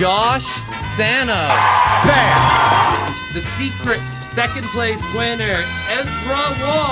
Josh Santa, Bam! The secret second place winner, Ezra Wall.